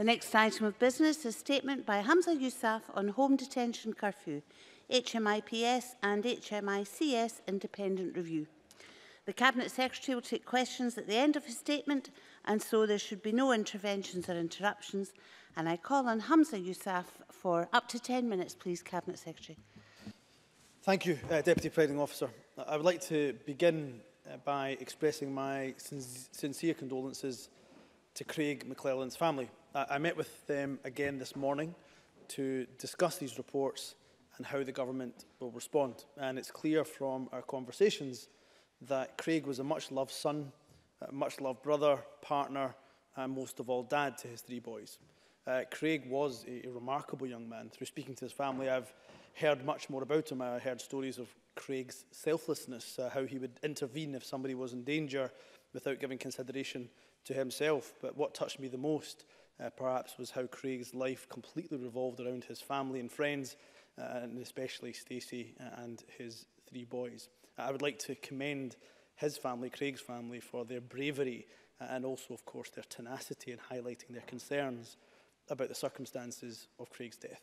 The next item of business is a statement by Hamza Yousaf on home detention curfew, HMIPS and HMICS independent review. The Cabinet Secretary will take questions at the end of his statement and so there should be no interventions or interruptions. And I call on Hamza Yousaf for up to 10 minutes, please, Cabinet Secretary. Thank you, uh, Deputy Presiding Officer. I would like to begin uh, by expressing my sin sincere condolences to Craig McClellan's family. I met with them again this morning to discuss these reports and how the government will respond. And it's clear from our conversations that Craig was a much-loved son, a much-loved brother, partner, and most of all, dad to his three boys. Uh, Craig was a, a remarkable young man. Through speaking to his family, I've heard much more about him. I heard stories of Craig's selflessness, uh, how he would intervene if somebody was in danger without giving consideration to himself. But what touched me the most uh, perhaps, was how Craig's life completely revolved around his family and friends, uh, and especially Stacey uh, and his three boys. I would like to commend his family, Craig's family, for their bravery uh, and also, of course, their tenacity in highlighting their concerns about the circumstances of Craig's death.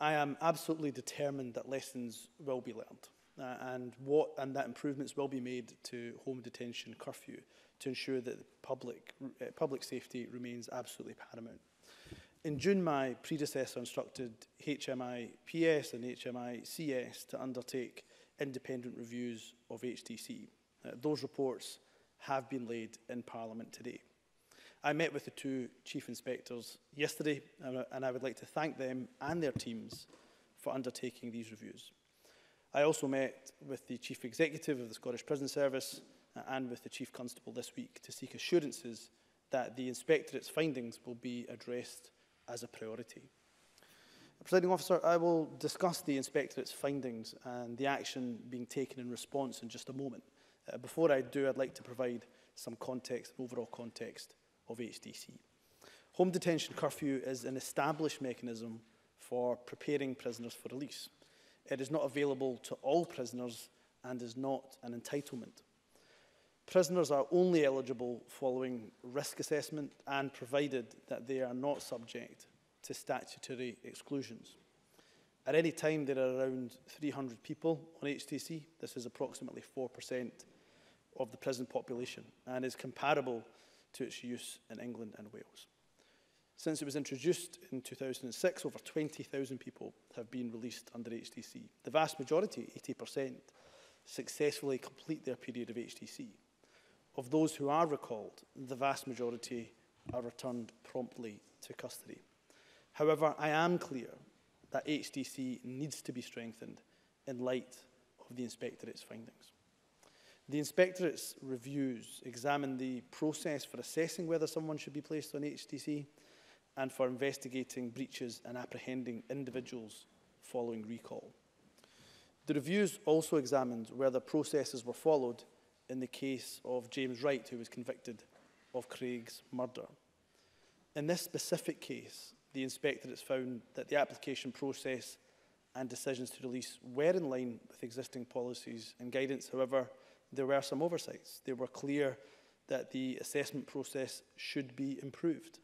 I am absolutely determined that lessons will be learned uh, and, what, and that improvements will be made to home detention curfew to ensure that public, uh, public safety remains absolutely paramount. In June, my predecessor instructed HMI PS and HMI CS to undertake independent reviews of HTC. Uh, eh, those reports have been laid in Parliament today. I met with the two chief inspectors yesterday and I would like to thank them and their teams for undertaking these reviews. I also met with the chief executive of the Scottish Prison Service and with the Chief Constable this week to seek assurances that the Inspectorate's findings will be addressed as a priority. Presiding Officer, I will discuss the Inspectorate's findings and the action being taken in response in just a moment. Uh, before I do, I'd like to provide some context, overall context of HDC. Home detention curfew is an established mechanism for preparing prisoners for release. It is not available to all prisoners and is not an entitlement. Prisoners are only eligible following risk assessment and provided that they are not subject to statutory exclusions. At any time, there are around 300 people on HTC. This is approximately 4% of the prison population and is comparable to its use in England and Wales. Since it was introduced in 2006, over 20,000 people have been released under HTC. The vast majority, 80%, successfully complete their period of HTC. Of those who are recalled, the vast majority are returned promptly to custody. However, I am clear that HDC needs to be strengthened in light of the Inspectorate's findings. The Inspectorate's reviews examine the process for assessing whether someone should be placed on HDC and for investigating breaches and apprehending individuals following recall. The reviews also examined whether processes were followed in the case of James Wright, who was convicted of Craig's murder. In this specific case, the inspectorates found that the application process and decisions to release were in line with existing policies and guidance. However, there were some oversights. They were clear that the assessment process should be improved.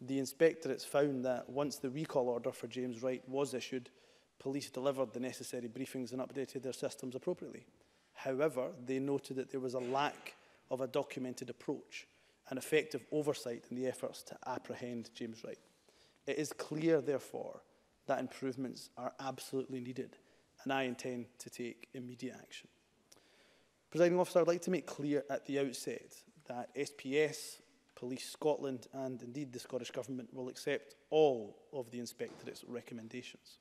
The inspectorates found that once the recall order for James Wright was issued, police delivered the necessary briefings and updated their systems appropriately. However, they noted that there was a lack of a documented approach and effective oversight in the efforts to apprehend James Wright. It is clear, therefore, that improvements are absolutely needed, and I intend to take immediate action. Presiding officer, I'd like to make clear at the outset that SPS, Police Scotland and indeed the Scottish Government will accept all of the Inspectorate's recommendations.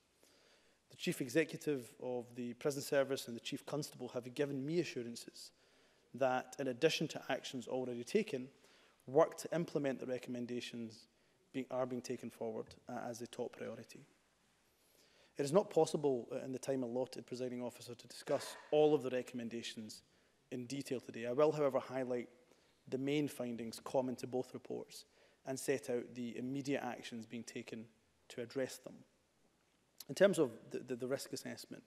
Chief Executive of the Prison Service and the Chief Constable have given me assurances that, in addition to actions already taken, work to implement the recommendations being, are being taken forward uh, as a top priority. It is not possible uh, in the time allotted, presiding officer, to discuss all of the recommendations in detail today. I will, however, highlight the main findings common to both reports and set out the immediate actions being taken to address them. In terms of the, the, the risk assessment,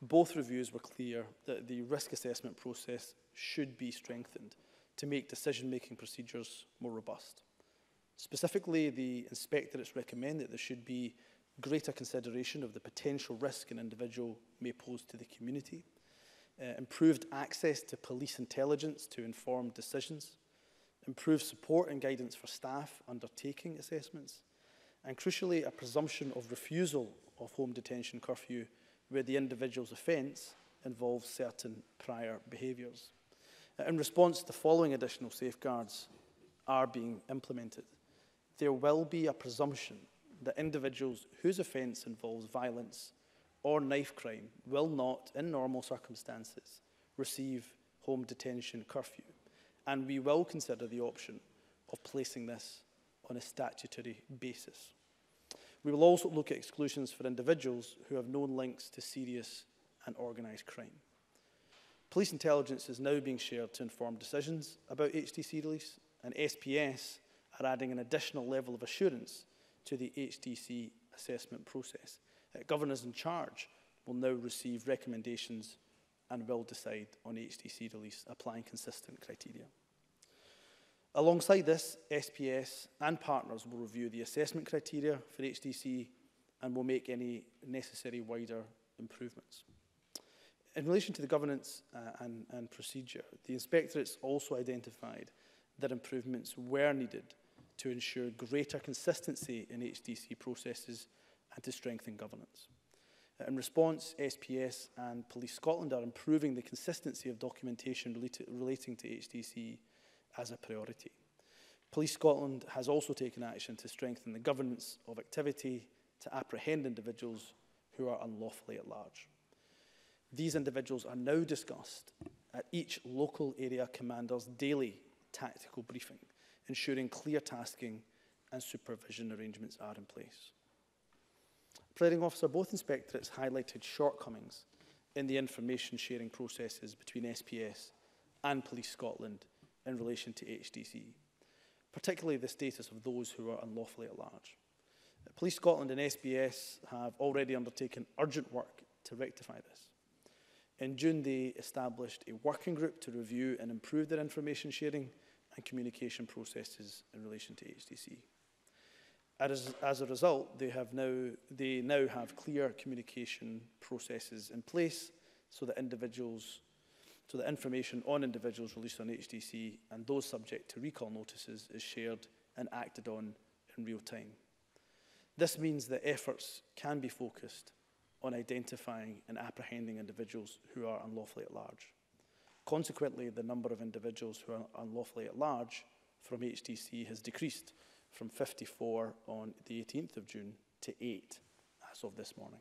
both reviews were clear that the risk assessment process should be strengthened to make decision-making procedures more robust. Specifically, the inspectorates recommend that there should be greater consideration of the potential risk an individual may pose to the community, uh, improved access to police intelligence to inform decisions, improved support and guidance for staff undertaking assessments, and crucially, a presumption of refusal of home detention curfew where the individual's offence involves certain prior behaviours. In response, the following additional safeguards are being implemented. There will be a presumption that individuals whose offence involves violence or knife crime will not, in normal circumstances, receive home detention curfew. And we will consider the option of placing this on a statutory basis. We will also look at exclusions for individuals who have known links to serious and organised crime. Police intelligence is now being shared to inform decisions about HTC release, and SPS are adding an additional level of assurance to the HTC assessment process. Uh, governors in charge will now receive recommendations and will decide on HTC release, applying consistent criteria. Alongside this, SPS and partners will review the assessment criteria for HDC and will make any necessary wider improvements. In relation to the governance uh, and, and procedure, the inspectorates also identified that improvements were needed to ensure greater consistency in HDC processes and to strengthen governance. In response, SPS and Police Scotland are improving the consistency of documentation relating to HDC as a priority. Police Scotland has also taken action to strengthen the governance of activity to apprehend individuals who are unlawfully at large. These individuals are now discussed at each local area commander's daily tactical briefing, ensuring clear tasking and supervision arrangements are in place. Presiding officer, both inspectorates highlighted shortcomings in the information sharing processes between SPS and Police Scotland in relation to HDC, particularly the status of those who are unlawfully at large. Uh, Police Scotland and SBS have already undertaken urgent work to rectify this. In June, they established a working group to review and improve their information sharing and communication processes in relation to HDC. As, as a result, they, have now, they now have clear communication processes in place so that individuals so that information on individuals released on HDC and those subject to recall notices is shared and acted on in real time. This means that efforts can be focused on identifying and apprehending individuals who are unlawfully at large. Consequently, the number of individuals who are unlawfully at large from HDC has decreased from 54 on the 18th of June to 8 as of this morning.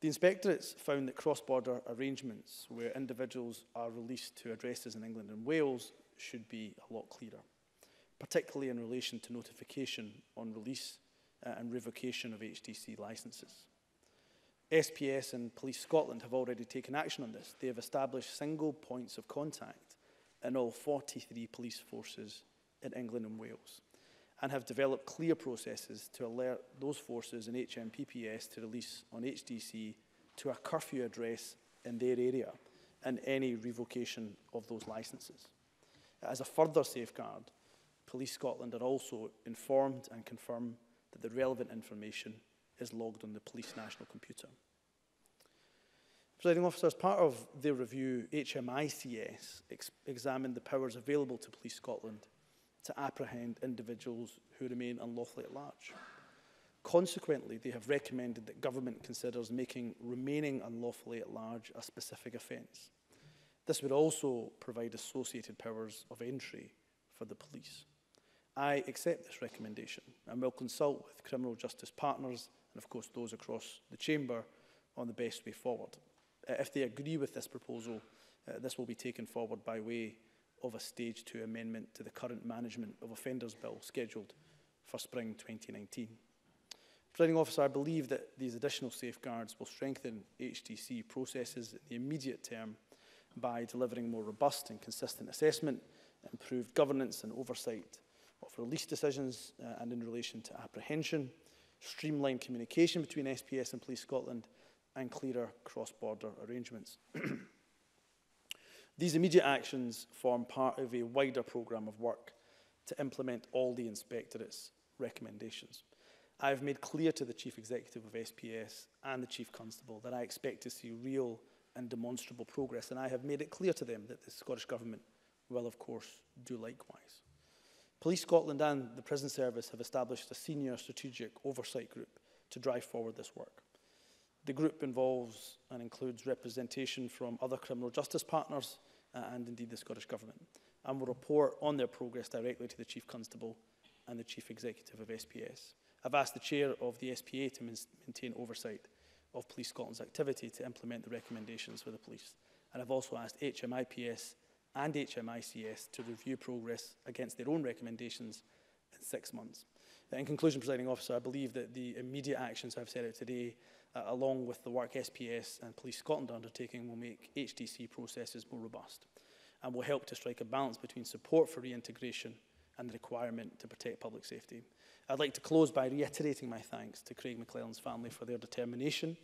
The inspectorates found that cross-border arrangements where individuals are released to addresses in England and Wales should be a lot clearer, particularly in relation to notification on release uh, and revocation of HTC licences. SPS and Police Scotland have already taken action on this. They have established single points of contact in all 43 police forces in England and Wales and have developed clear processes to alert those forces in HMPPS to release on HDC to a curfew address in their area and any revocation of those licences. As a further safeguard, Police Scotland are also informed and confirm that the relevant information is logged on the Police National Computer. Presiding officer, as part of their review, HMICS examined the powers available to Police Scotland to apprehend individuals who remain unlawfully at large. Consequently, they have recommended that government considers making remaining unlawfully at large a specific offence. This would also provide associated powers of entry for the police. I accept this recommendation and will consult with criminal justice partners and of course those across the chamber on the best way forward. Uh, if they agree with this proposal, uh, this will be taken forward by way of a Stage 2 amendment to the current Management of Offenders Bill scheduled for spring 2019. Presiding officer, I believe that these additional safeguards will strengthen HTC processes in the immediate term by delivering more robust and consistent assessment, improved governance and oversight of release decisions uh, and in relation to apprehension, streamlined communication between SPS and Police Scotland, and clearer cross-border arrangements. These immediate actions form part of a wider programme of work to implement all the Inspectorate's recommendations. I have made clear to the Chief Executive of SPS and the Chief Constable that I expect to see real and demonstrable progress, and I have made it clear to them that the Scottish Government will, of course, do likewise. Police Scotland and the Prison Service have established a senior strategic oversight group to drive forward this work. The group involves and includes representation from other criminal justice partners, uh, and indeed the Scottish Government, and will report on their progress directly to the Chief Constable and the Chief Executive of SPS. I've asked the Chair of the SPA to maintain oversight of Police Scotland's activity to implement the recommendations for the police. And I've also asked HMIPS and HMICS to review progress against their own recommendations in six months. In conclusion, Presiding Officer, I believe that the immediate actions I've set out today uh, along with the work SPS and Police Scotland are undertaking, will make HDC processes more robust and will help to strike a balance between support for reintegration and the requirement to protect public safety. I'd like to close by reiterating my thanks to Craig McClellan's family for their determination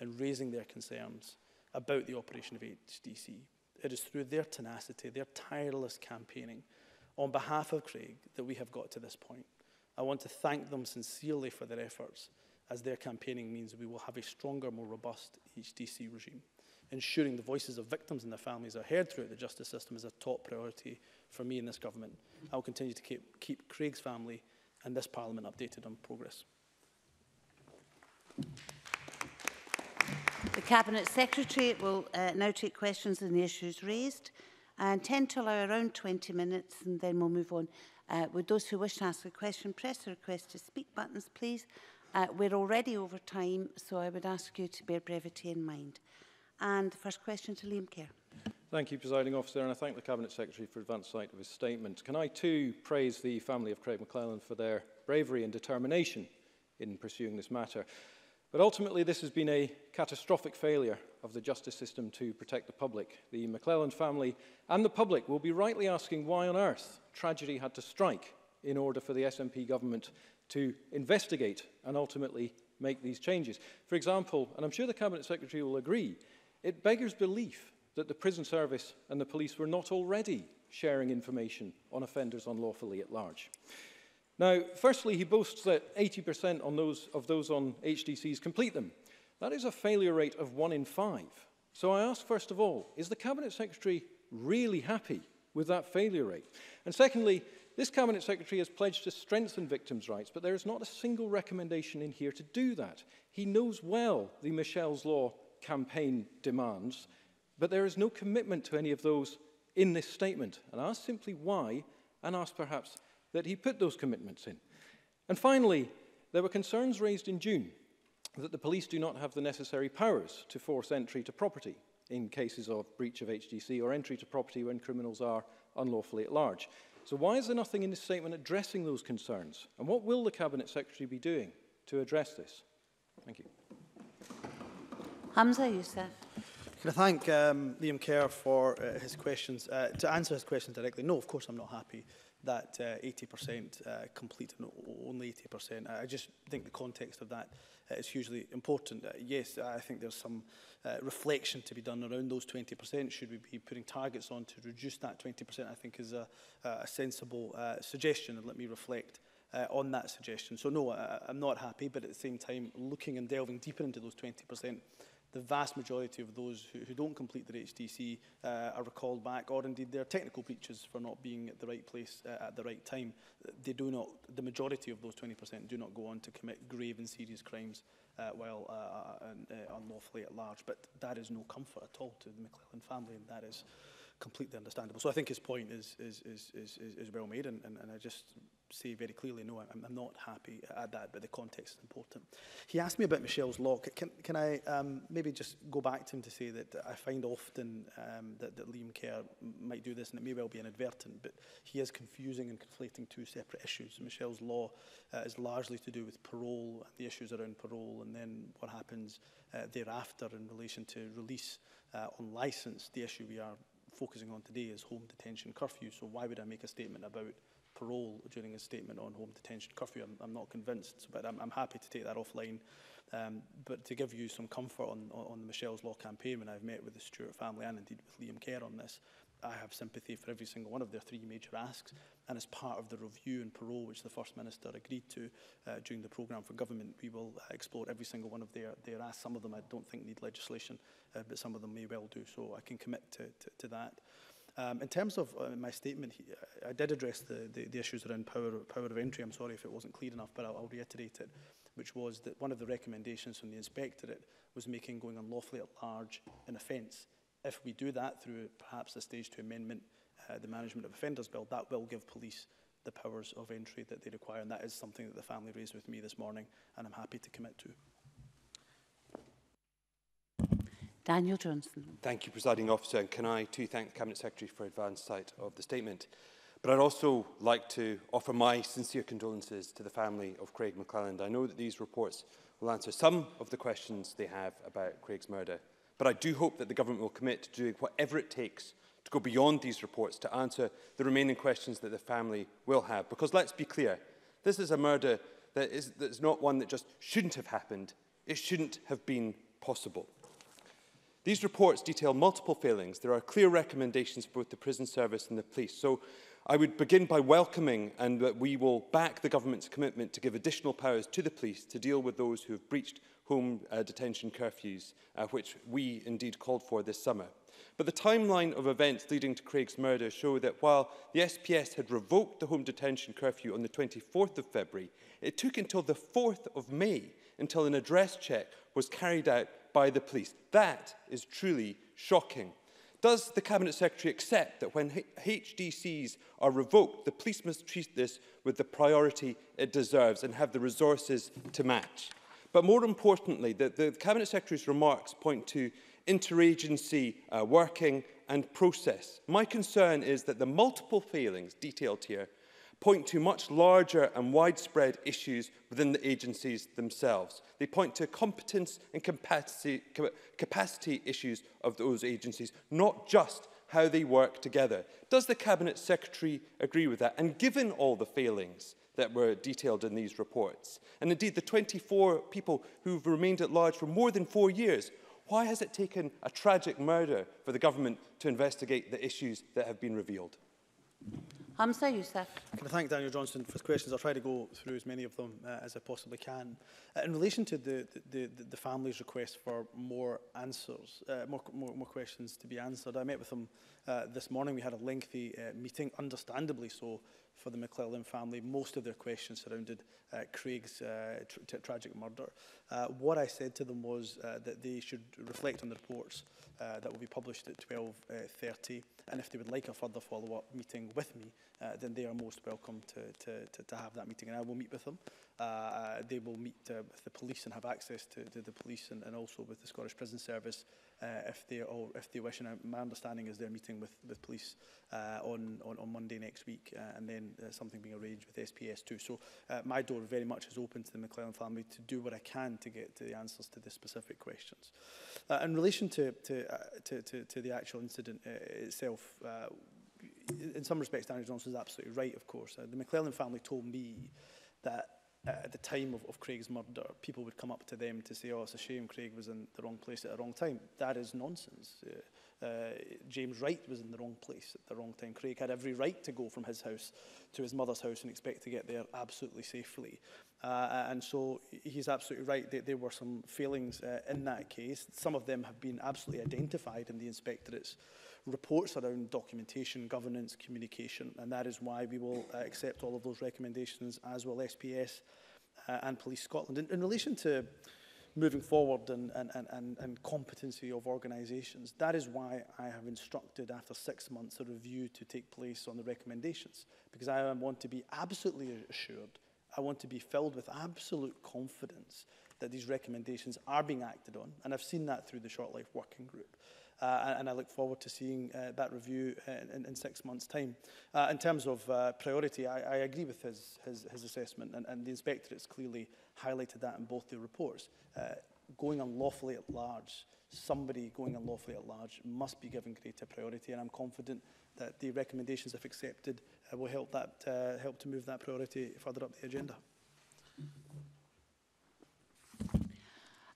in raising their concerns about the operation of HDC. It is through their tenacity, their tireless campaigning on behalf of Craig that we have got to this point. I want to thank them sincerely for their efforts as their campaigning means we will have a stronger, more robust HDC regime. Ensuring the voices of victims and their families are heard throughout the justice system is a top priority for me and this government. I will continue to keep, keep Craig's family and this parliament updated on progress. The Cabinet Secretary will uh, now take questions on the issues raised and tend to allow around 20 minutes and then we'll move on. Uh, would those who wish to ask a question press the request to speak buttons, please? Uh, we're already over time, so I would ask you to bear brevity in mind. And the first question to Liam Kerr. Thank you, Presiding Officer, and I thank the Cabinet Secretary for advance sight of his statement. Can I too praise the family of Craig McClellan for their bravery and determination in pursuing this matter? But ultimately, this has been a catastrophic failure of the justice system to protect the public. The McClellan family and the public will be rightly asking why on earth tragedy had to strike in order for the SNP government to investigate and ultimately make these changes. For example, and I'm sure the Cabinet Secretary will agree, it beggars belief that the prison service and the police were not already sharing information on offenders unlawfully at large. Now, firstly, he boasts that 80% those, of those on HDCs complete them. That is a failure rate of one in five. So I ask, first of all, is the Cabinet Secretary really happy with that failure rate? And secondly, this Cabinet Secretary has pledged to strengthen victims' rights, but there is not a single recommendation in here to do that. He knows well the Michelle's Law campaign demands, but there is no commitment to any of those in this statement. And I ask simply why, and ask perhaps that he put those commitments in. And finally, there were concerns raised in June that the police do not have the necessary powers to force entry to property in cases of breach of HDC or entry to property when criminals are unlawfully at large. So why is there nothing in this statement addressing those concerns? And what will the Cabinet Secretary be doing to address this? Thank you. Hamza Youssef. Can I thank um, Liam Kerr for uh, his questions? Uh, to answer his question directly, no, of course I'm not happy that uh, 80% uh, complete and only 80%. I just think the context of that uh, is hugely important. Uh, yes, I think there's some uh, reflection to be done around those 20%. Should we be putting targets on to reduce that 20%? I think is a, a sensible uh, suggestion, and let me reflect uh, on that suggestion. So no, I, I'm not happy, but at the same time, looking and delving deeper into those 20% the vast majority of those who, who don't complete their HTC uh, are recalled back, or indeed their technical breaches for not being at the right place uh, at the right time. They do not, the majority of those 20% do not go on to commit grave and serious crimes uh, while uh, uh and, uh, unlawfully at large. But that is no comfort at all to the McClellan family, and that is completely understandable. So I think his point is, is, is, is, is well made, and, and, and I just say very clearly, no, I'm, I'm not happy at that, but the context is important. He asked me about Michelle's law. Can, can I um, maybe just go back to him to say that I find often um, that, that Liam Kerr might do this, and it may well be inadvertent, but he is confusing and conflating two separate issues. Michelle's law uh, is largely to do with parole, and the issues around parole, and then what happens uh, thereafter in relation to release uh, on licence, the issue we are focusing on today is home detention curfew. So why would I make a statement about parole during his statement on home detention curfew. I'm, I'm not convinced, but I'm, I'm happy to take that offline. Um, but to give you some comfort on, on, on the Michelle's Law campaign, when I've met with the Stewart family and indeed with Liam Kerr on this, I have sympathy for every single one of their three major asks. And as part of the review and parole, which the First Minister agreed to uh, during the programme for government, we will explore every single one of their, their asks. Some of them I don't think need legislation, uh, but some of them may well do. So I can commit to, to, to that. Um, in terms of uh, my statement, I did address the, the, the issues around power, power of entry. I'm sorry if it wasn't clear enough, but I'll, I'll reiterate it, which was that one of the recommendations from the inspectorate was making going unlawfully at large an offence. If we do that through perhaps a stage two amendment, uh, the Management of Offenders Bill, that will give police the powers of entry that they require, and that is something that the family raised with me this morning, and I'm happy to commit to. Daniel Johnson. Thank you, Presiding Officer. And can I too thank Cabinet Secretary for advance sight of the statement. But I'd also like to offer my sincere condolences to the family of Craig McClelland. I know that these reports will answer some of the questions they have about Craig's murder. But I do hope that the government will commit to doing whatever it takes to go beyond these reports to answer the remaining questions that the family will have. Because let's be clear, this is a murder that is that's not one that just shouldn't have happened. It shouldn't have been possible. These reports detail multiple failings. There are clear recommendations for both the prison service and the police. So I would begin by welcoming and that we will back the government's commitment to give additional powers to the police to deal with those who have breached home uh, detention curfews, uh, which we indeed called for this summer. But the timeline of events leading to Craig's murder show that while the SPS had revoked the home detention curfew on the 24th of February, it took until the 4th of May until an address check was carried out by the police. That is truly shocking. Does the Cabinet Secretary accept that when HDCs are revoked, the police must treat this with the priority it deserves and have the resources to match? But more importantly, the, the Cabinet Secretary's remarks point to interagency uh, working and process. My concern is that the multiple failings detailed here point to much larger and widespread issues within the agencies themselves. They point to competence and capacity, capacity issues of those agencies, not just how they work together. Does the Cabinet Secretary agree with that? And given all the failings that were detailed in these reports, and indeed the 24 people who've remained at large for more than four years, why has it taken a tragic murder for the government to investigate the issues that have been revealed? Hamza Youssef. Can I thank Daniel Johnston for his questions? I'll try to go through as many of them uh, as I possibly can. Uh, in relation to the, the, the, the family's request for more answers, uh, more, more, more questions to be answered, I met with them uh, this morning. We had a lengthy uh, meeting, understandably so, for the McClellan family. Most of their questions surrounded uh, Craig's uh, tra tragic murder. Uh, what I said to them was uh, that they should reflect on the reports uh, that will be published at 12.30 uh, and if they would like a further follow-up meeting with me, uh, then they are most welcome to, to, to, to have that meeting and I will meet with them. Uh, uh they will meet uh, with the police and have access to, to the police and, and also with the Scottish Prison Service uh, if they or if they wish. And my understanding is they're meeting with, with police uh, on, on, on Monday next week uh, and then again, uh, something being arranged with SPS too. So uh, my door very much is open to the McLellan family to do what I can to get to the answers to the specific questions. Uh, in relation to, to, uh, to, to, to the actual incident uh, itself, uh, in some respects, Daniel Johnson is absolutely right, of course. Uh, the McLellan family told me that Uh, at the time of, of Craig's murder, people would come up to them to say, oh, it's a shame Craig was in the wrong place at the wrong time. That is nonsense. Uh, uh, James Wright was in the wrong place at the wrong time. Craig had every right to go from his house to his mother's house and expect to get there absolutely safely. Uh, and so he's absolutely right. There, there were some failings uh, in that case. Some of them have been absolutely identified in the inspectorate's reports around documentation, governance, communication, and that is why we will uh, accept all of those recommendations, as will SPS uh, and Police Scotland. In, in relation to moving forward and, and, and, and competency of organisations, that is why I have instructed after six months a review to take place on the recommendations, because I want to be absolutely assured, I want to be filled with absolute confidence that these recommendations are being acted on, and I've seen that through the Short Life Working Group uh, and I look forward to seeing uh, that review in, in, in six months' time. Uh, in terms of uh, priority, I, I agree with his, his, his assessment, and, and the inspectorate's clearly highlighted that in both the reports. Uh, going unlawfully at large, somebody going unlawfully at large must be given greater priority, and I'm confident that the recommendations, if accepted, uh, will help that uh, help to move that priority further up the agenda.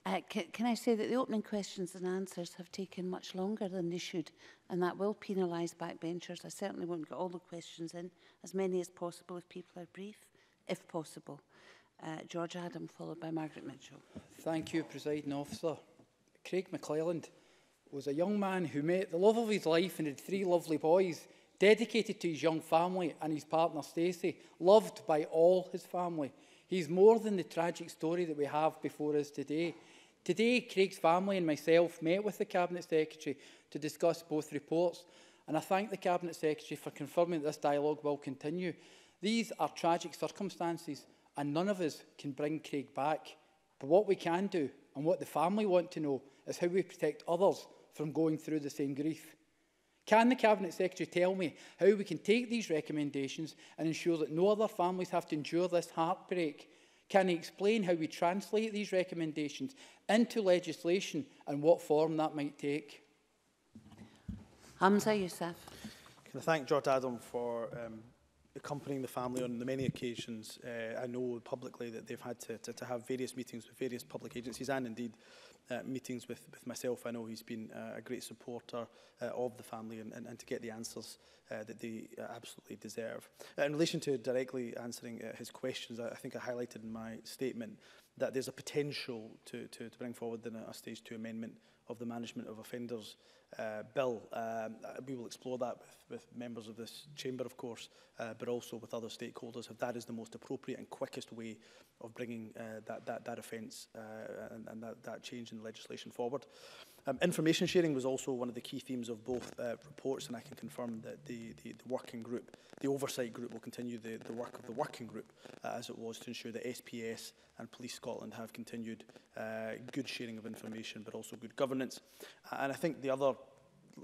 Uh, can, can I say that the opening questions and answers have taken much longer than they should, and that will penalise backbenchers. I certainly won't get all the questions in, as many as possible if people are brief, if possible. Uh, George Adam, followed by Margaret Mitchell. Thank you, Presiding Officer. Craig McClelland was a young man who met the love of his life and had three lovely boys, dedicated to his young family and his partner Stacey, loved by all his family. He's more than the tragic story that we have before us today. Today, Craig's family and myself met with the Cabinet Secretary to discuss both reports, and I thank the Cabinet Secretary for confirming that this dialogue will continue. These are tragic circumstances, and none of us can bring Craig back. But what we can do, and what the family want to know, is how we protect others from going through the same grief. Can the Cabinet Secretary tell me how we can take these recommendations and ensure that no other families have to endure this heartbreak Can he explain how we translate these recommendations into legislation and what form that might take? Hamza Youssef. Can I thank George Adam for um, accompanying the family on the many occasions uh, I know publicly that they've had to, to, to have various meetings with various public agencies and indeed uh, meetings with, with myself. I know he's been uh, a great supporter uh, of the family and, and, and to get the answers uh, that they uh, absolutely deserve. in relation to directly answering uh, his questions, I, I think I highlighted in my statement that there's a potential to, to, to bring forward then a stage two amendment of the Management of Offenders uh, Bill. Um, uh, we will explore that with, with members of this chamber, of course, uh, but also with other stakeholders, if that is the most appropriate and quickest way of bringing uh, that, that, that offence uh, and, and that, that change in legislation forward. Um, information sharing was also one of the key themes of both uh, reports, and I can confirm that the, the, the, working group, the oversight group, will continue the, the work of the working group uh, as it was to ensure that SPS and Police Scotland have continued uh, good sharing of information, but also good governance. and I think the other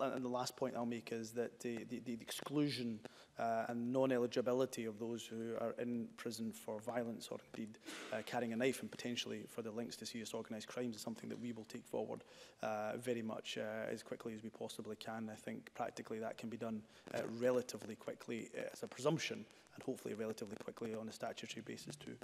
and the last point I'll make is that the, the, the exclusion uh, and non-eligibility of those who are in prison for violence or indeed uh, carrying a knife and potentially for the links to serious organised crimes is something that we will take forward uh, very much uh, as quickly as we possibly can. I think practically that can be done uh, relatively quickly uh, as a presumption and hopefully relatively quickly on a statutory basis too.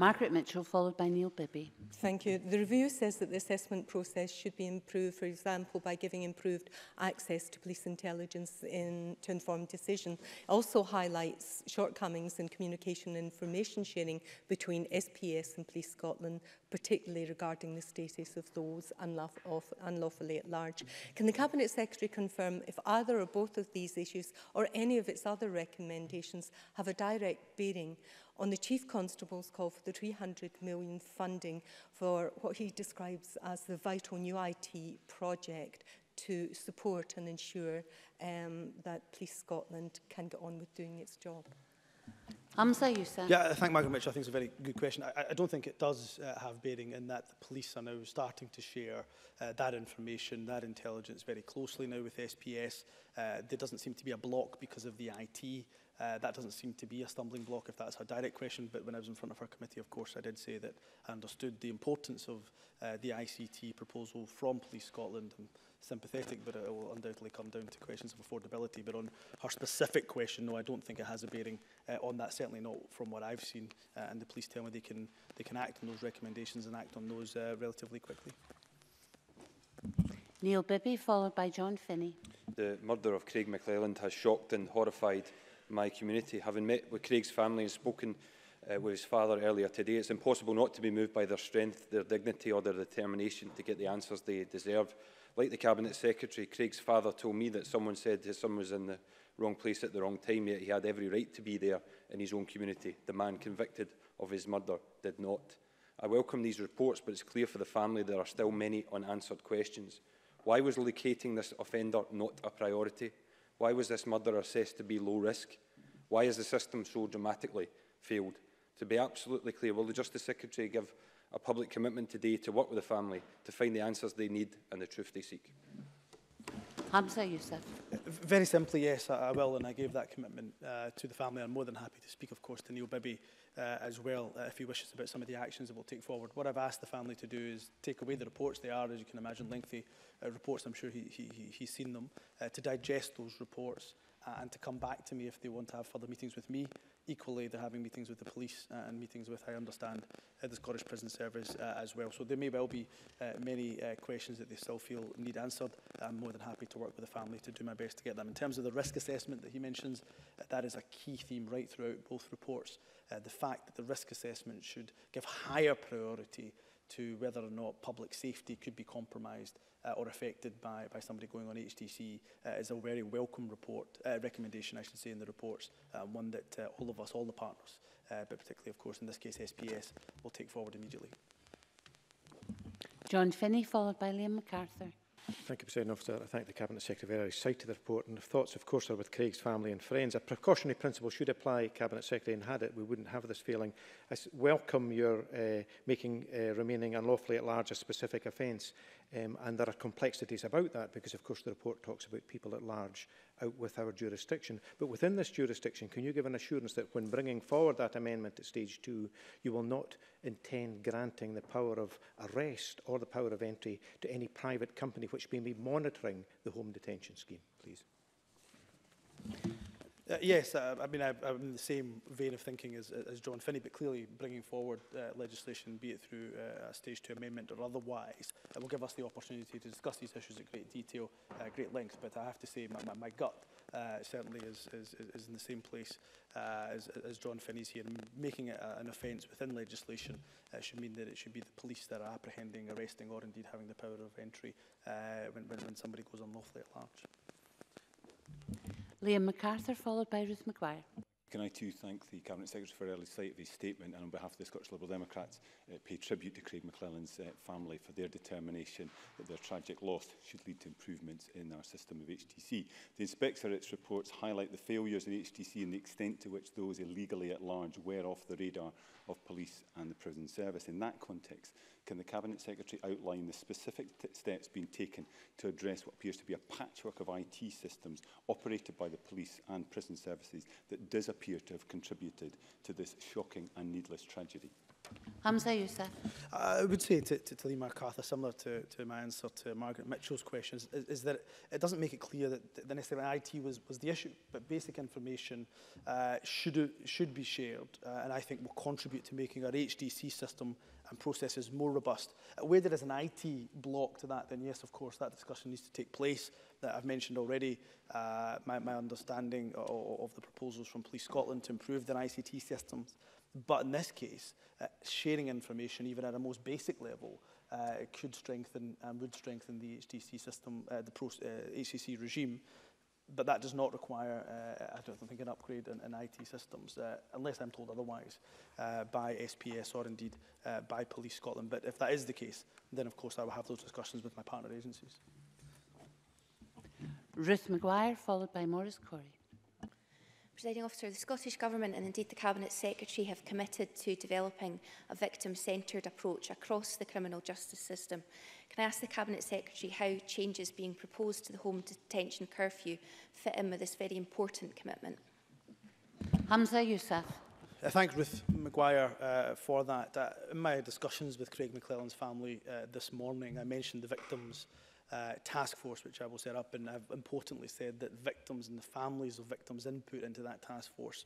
Margaret Mitchell, followed by Neil Bibby. Thank you. The review says that the assessment process should be improved, for example, by giving improved access to police intelligence in, to inform decision. also highlights shortcomings in communication and information sharing between SPS and Police Scotland, particularly regarding the status of those unlawf unlawfully at large. Can the Cabinet Secretary confirm if either or both of these issues or any of its other recommendations have a direct bearing on the Chief Constable's call for the 300 million funding for what he describes as the vital new IT project to support and ensure um, that Police Scotland can get on with doing its job. Hamza Youssef. Yeah, I thank Margaret Mitchell. I think it's a very good question. I, I don't think it does uh, have bearing in that the police are now starting to share uh, that information, that intelligence very closely now with SPS. Uh, there doesn't seem to be a block because of the IT Uh, that doesn't seem to be a stumbling block if that's a direct question, but when I was in front of her committee, of course, I did say that I understood the importance of uh, the ICT proposal from Police Scotland. I'm sympathetic, but it will undoubtedly come down to questions of affordability. But on her specific question, no, I don't think it has a bearing uh, on that, certainly not from what I've seen. Uh, and the police tell me they can, they can act on those recommendations and act on those uh, relatively quickly. Neil Bibby, followed by John Finney. The murder of Craig McClelland has shocked and horrified my community. Having met with Craig's family and spoken uh, with his father earlier today, it's impossible not to be moved by their strength, their dignity or their determination to get the answers they deserve. Like the Cabinet Secretary, Craig's father told me that someone said his son was in the wrong place at the wrong time, yet he had every right to be there in his own community. The man convicted of his murder did not. I welcome these reports, but it's clear for the family there are still many unanswered questions. Why was locating this offender not a priority? Why was this murder assessed to be low risk? Why has the system so dramatically failed? To be absolutely clear, will the Justice Secretary give a public commitment today to work with the family to find the answers they need and the truth they seek? Hamza Youssef very simply, yes, I, I will, and I gave that commitment uh, to the family. I'm more than happy to speak, of course, to Neil Bibby uh, as well, uh, if he wishes, about some of the actions that we'll take forward. What I've asked the family to do is take away the reports. They are, as you can imagine, lengthy uh, reports. I'm sure he, he, he, he's seen them. Uh, to digest those reports uh, and to come back to me if they want to have further meetings with me. Equally, they're having meetings with the police uh, and meetings with, I understand, uh, the Scottish Prison Service uh, as well. So there may well be uh, many uh, questions that they still feel need answered. I'm more than happy to work with the family to do my best to get them. In terms of the risk assessment that he mentions, uh, that is a key theme right throughout both reports. Uh, the fact that the risk assessment should give higher priority uh, to whether or not public safety could be compromised uh, or affected by, by somebody going on HTC uh, is a very welcome report, uh, recommendation I should say in the reports, uh, one that uh, all of us, all the partners, uh, but particularly of course in this case SPS, will take forward immediately. John Finney followed by Liam MacArthur. Thank you, President Officer. I thank the Cabinet Secretary very sight of the report and thoughts, of course, are with Craig's family and friends. A precautionary principle should apply, Cabinet Secretary, and had it, we wouldn't have this feeling. I welcome your uh, making uh, remaining unlawfully at large a specific offence. Um, and there are complexities about that because, of course, the report talks about people at large out with our jurisdiction. But within this jurisdiction, can you give an assurance that when bringing forward that amendment at stage two, you will not intend granting the power of arrest or the power of entry to any private company which may be monitoring the home detention scheme, please? Uh, yes, I, I mean, I, I'm in the same vein of thinking as, as John Finney, but clearly bringing forward uh, legislation, be it through uh, a stage two amendment or otherwise, it will give us the opportunity to discuss these issues in great detail, uh, great length. But I have to say, my, my, my gut uh, certainly is, is, is in the same place uh, as, as John Finney's here. Making it a, an offence within legislation uh, should mean that it should be the police that are apprehending, arresting, or indeed having the power of entry uh, when, when, when somebody goes unlawfully at large. Liam MacArthur, followed by Ruth McGuire. Can I too thank the Cabinet Secretary for early sight of his statement and on behalf of the Scottish Liberal Democrats uh, pay tribute to Craig McClellan's uh, family for their determination that their tragic loss should lead to improvements in our system of HTC. The Inspectorate's reports highlight the failures in HTC and the extent to which those illegally at large were off the radar of police and the prison service. In that context, Can the Cabinet Secretary outline the specific steps being taken to address what appears to be a patchwork of IT systems operated by the police and prison services that does appear to have contributed to this shocking and needless tragedy? Hamza Youssef. Uh, I would say to, to, to Lee MacArthur, similar to, to my answer to Margaret Mitchell's questions, is, is that it doesn't make it clear that the necessarily IT was, was the issue, but basic information uh, should, should be shared uh, and I think will contribute to making our HDC system and processes more robust. Where there is an IT block to that, then yes, of course, that discussion needs to take place. That I've mentioned already, uh, my, my understanding of, of the proposals from Police Scotland to improve their ICT systems But in this case, uh, sharing information, even at a most basic level, uh, could strengthen and um, would strengthen the HTC system, uh, the pro- uh, regime. But that does not require, uh, I don't think, an upgrade in, in IT systems, uh, unless I'm told otherwise uh, by SPS or indeed uh, by Police Scotland. But if that is the case, then of course I will have those discussions with my partner agencies. Ruth Maguire, followed by Maurice Corey. Presiding Officer, the Scottish Government and indeed the Cabinet Secretary have committed to developing a victim-centred approach across the criminal justice system. Can I ask the Cabinet Secretary how changes being proposed to the home detention curfew fit in with this very important commitment? Hamza Youssef. I uh, thank Ruth Maguire uh, for that. Uh, in my discussions with Craig McClellan's family uh, this morning, I mentioned the victims' uh, task force which I will set up and I've importantly said that victims and the families of victims input into that task force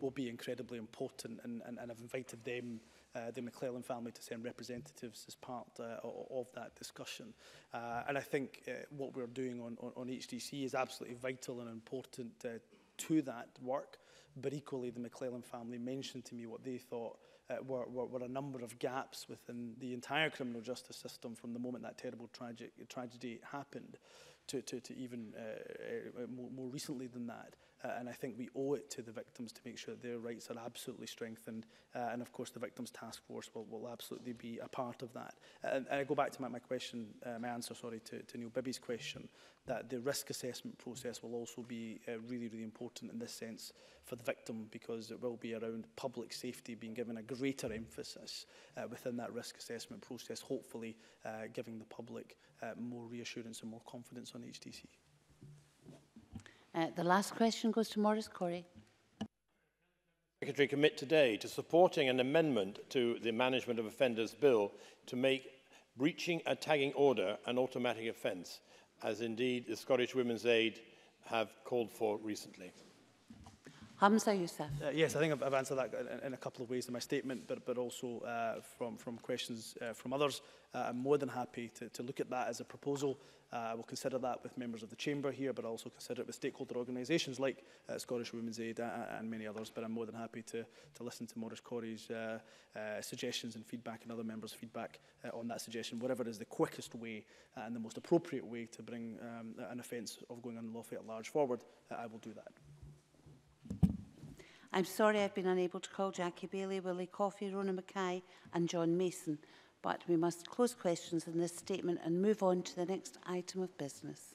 will be incredibly important and, and, and I've invited them, uh, the McClellan family, to send representatives as part uh, of that discussion. Uh, and I think uh, what we're doing on, on, on HDC is absolutely vital and important uh, to that work, but equally the McClellan family mentioned to me what they thought uh, were, were, were a number of gaps within the entire criminal justice system from the moment that terrible tragic, tragedy happened to, to, to even uh, uh more, more recently than that. Uh, and I think we owe it to the victims to make sure that their rights are absolutely strengthened. Uh, and of course, the Victims Task Force will, will absolutely be a part of that. Uh, and, and I go back to my, my question, uh, my answer, sorry, to, to Neil Bibby's question, that the risk assessment process will also be uh, really, really important in this sense for the victim because it will be around public safety being given a greater emphasis uh, within that risk assessment process, hopefully uh, giving the public uh, more reassurance and more confidence on HTC. Uh, the last question goes to Maurice Corey. Secretary commit today to supporting an amendment to the Management of Offenders Bill to make breaching a tagging order an automatic offence, as indeed the Scottish Women's Aid have called for recently. Hamza Youssef. Uh, yes, I think I've, I've answered that in, in, a couple of ways in my statement, but, but also uh, from, from questions uh, from others. Uh, I'm more than happy to, to look at that as a proposal. Uh, I will consider that with members of the Chamber here, but also consider it with stakeholder organisations like uh, Scottish Women's Aid and many others. But I'm more than happy to, to listen to Maurice Corey's suggestions and feedback and other members' feedback on that suggestion, whatever is the quickest way and the most appropriate way to bring um, an offence of going unlawfully at large forward, I will do that. I'm sorry I've been unable to call Jackie Bailey, Willie Coffey, Rona Mackay and John Mason, but we must close questions in this statement and move on to the next item of business.